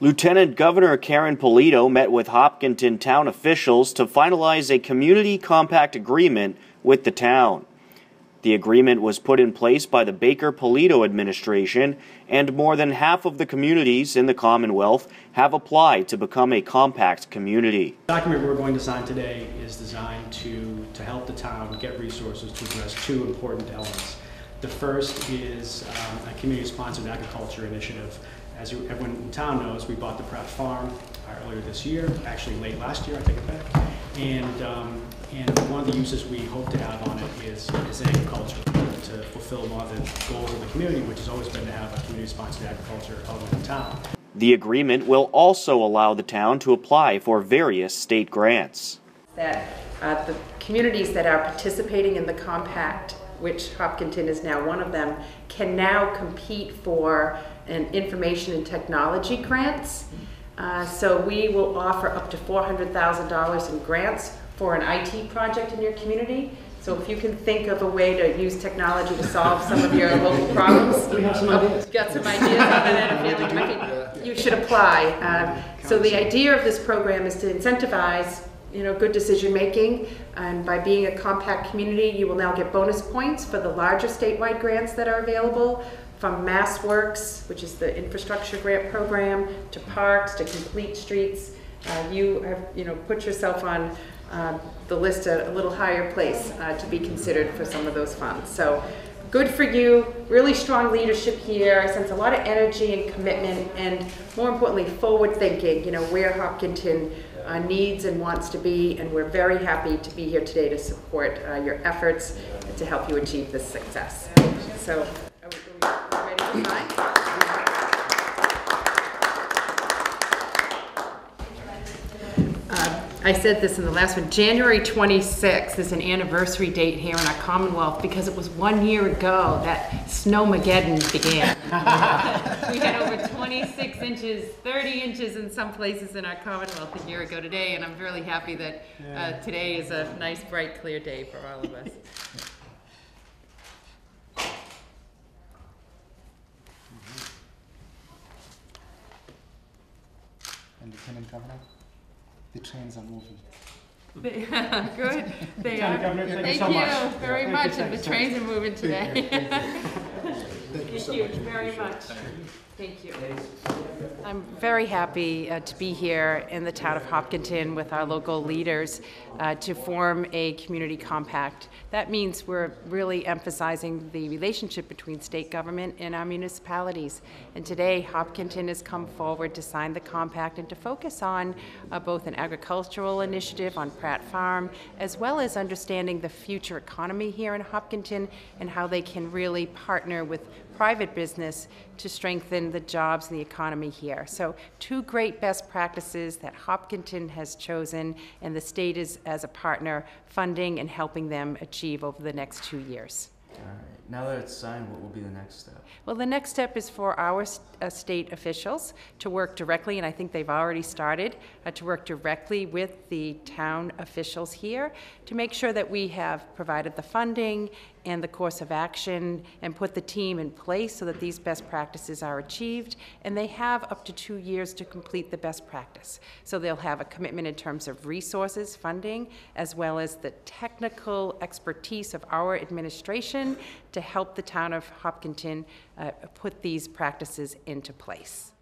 Lieutenant Governor Karyn Polito met with Hopkinton town officials to finalize a community compact agreement with the town. The agreement was put in place by the Baker Polito administration, and more than half of the communities in the Commonwealth have applied to become a compact community. The document we're going to sign today is designed to, to help the town get resources to address two important elements. The first is um, a community-sponsored agriculture initiative. As you, everyone in town knows, we bought the Pratt Farm uh, earlier this year, actually late last year, I take it back. And, um, and one of the uses we hope to have on it is, is agriculture, to fulfill one of the goals of the community, which has always been to have a community-sponsored agriculture out in the town. The agreement will also allow the town to apply for various state grants. That uh, the communities that are participating in the compact which Hopkinton is now one of them, can now compete for an information and technology grants. Uh, so we will offer up to $400,000 in grants for an IT project in your community. So if you can think of a way to use technology to solve some of your local problems, We have some ideas. got some ideas on it, and you you should apply. Uh, so the idea of this program is to incentivize you know, good decision making. And by being a compact community, you will now get bonus points for the larger statewide grants that are available from MassWorks, which is the infrastructure grant program, to parks, to complete streets. Uh, you have, you know, put yourself on uh, the list at a little higher place uh, to be considered for some of those funds. So good for you, really strong leadership here. I sense a lot of energy and commitment and more importantly, forward thinking, you know, where Hopkinton uh, needs and wants to be, and we're very happy to be here today to support uh, your efforts to help you achieve this success. So, are we ready to sign? I said this in the last one, January 26th is an anniversary date here in our Commonwealth because it was one year ago that Snowmageddon began. we had over 26 inches, 30 inches in some places in our Commonwealth a year ago today, and I'm really happy that uh, today is a nice, bright, clear day for all of us. And Lieutenant Governor? The trains are moving. They, good, they are. Governor, thank you Thank so much. you very much, and the trains are moving today. Thank you so much. very much. Thank you. I'm very happy uh, to be here in the town of Hopkinton with our local leaders uh, to form a community compact. That means we're really emphasizing the relationship between state government and our municipalities. And today, Hopkinton has come forward to sign the compact and to focus on uh, both an agricultural initiative on Pratt Farm, as well as understanding the future economy here in Hopkinton and how they can really partner with private business to strengthen the jobs and the economy here. So two great best practices that Hopkinton has chosen and the state is as a partner funding and helping them achieve over the next two years. All right. Now that it's signed, what will be the next step? Well, the next step is for our uh, state officials to work directly, and I think they've already started, uh, to work directly with the town officials here to make sure that we have provided the funding and the course of action and put the team in place so that these best practices are achieved. And they have up to two years to complete the best practice. So they'll have a commitment in terms of resources, funding, as well as the technical expertise of our administration to help the town of Hopkinton uh, put these practices into place.